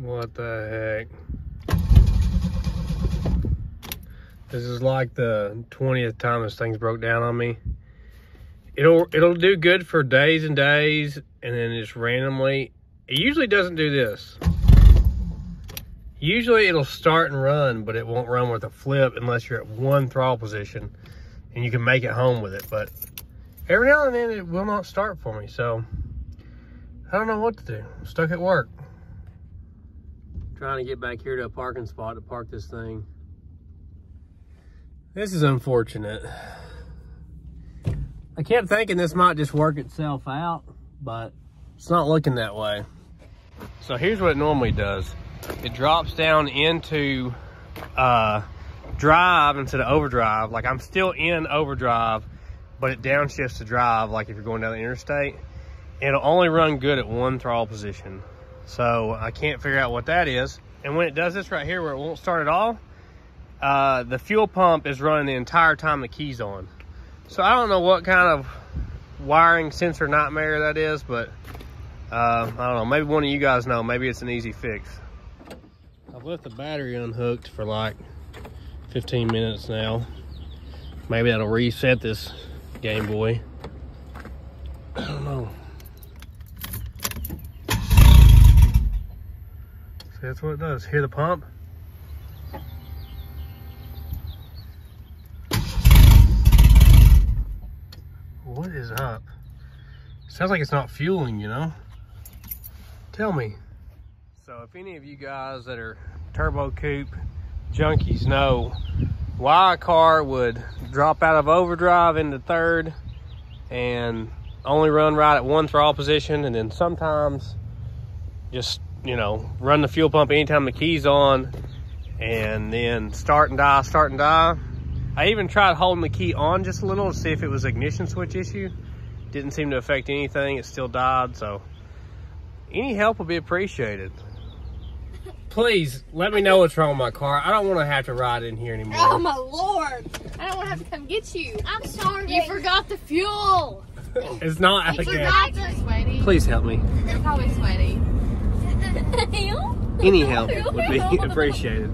What the heck? This is like the 20th time this thing's broke down on me. It'll it'll do good for days and days and then just randomly. It usually doesn't do this. Usually it'll start and run, but it won't run with a flip unless you're at one throttle position and you can make it home with it. But every now and then it will not start for me. So I don't know what to do. I'm stuck at work. Trying to get back here to a parking spot to park this thing. This is unfortunate. I kept thinking this might just work itself out, but it's not looking that way. So here's what it normally does. It drops down into uh, drive instead of overdrive. Like I'm still in overdrive, but it downshifts to drive like if you're going down the interstate. It'll only run good at one throttle position. So I can't figure out what that is. And when it does this right here where it won't start at all, uh, the fuel pump is running the entire time the key's on. So I don't know what kind of wiring sensor nightmare that is, but uh, I don't know. Maybe one of you guys know. Maybe it's an easy fix. I've left the battery unhooked for like 15 minutes now. Maybe that'll reset this Game Boy. I don't know. That's what it does. Hear the pump? What is up? Sounds like it's not fueling, you know? Tell me. So if any of you guys that are turbo coupe junkies know why a car would drop out of overdrive into third and only run right at one throttle position and then sometimes just you know run the fuel pump anytime the key's on and then start and die start and die i even tried holding the key on just a little to see if it was ignition switch issue didn't seem to affect anything it still died so any help would be appreciated please let me know what's wrong with my car i don't want to have to ride in here anymore Oh my lord! I don't want to have to come get you. I'm sorry. You forgot the fuel. it's not You okay forgot the sweaty. please help me You're probably sweaty. Any help would be appreciated